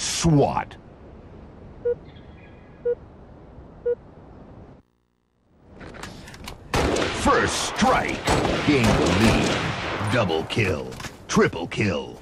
SWAT. First strike. Gain the lead. Double kill. Triple kill.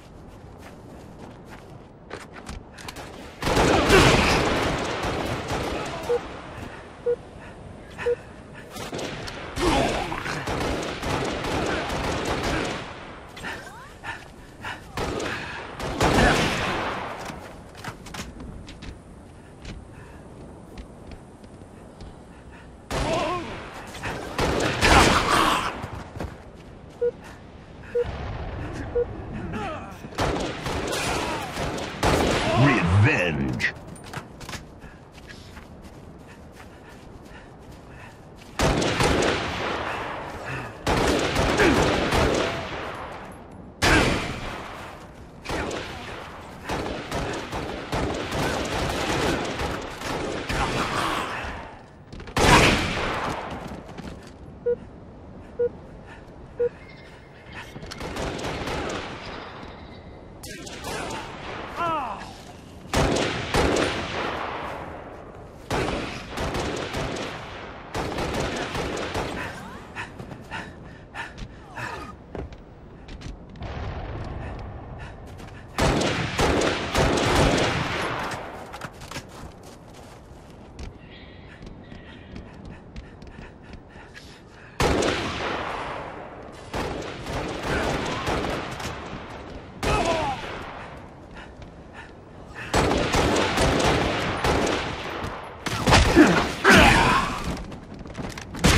Revenge.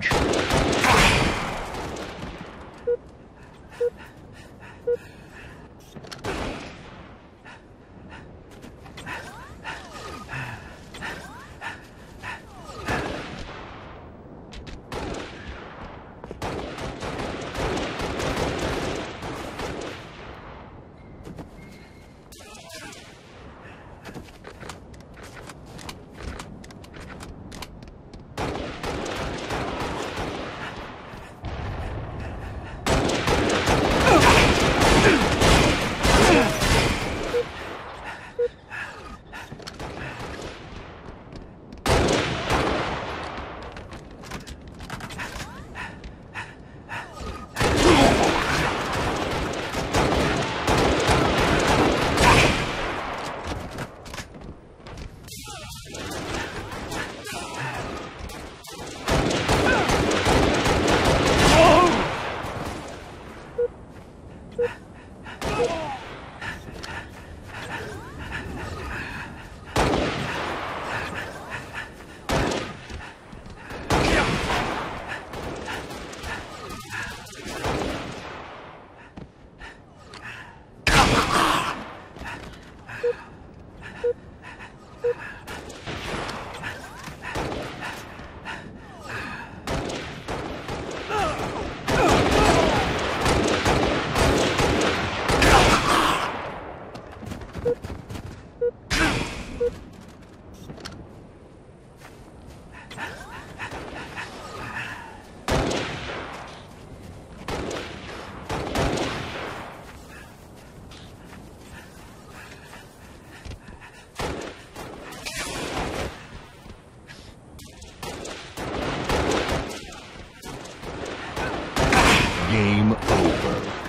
revenge. game over.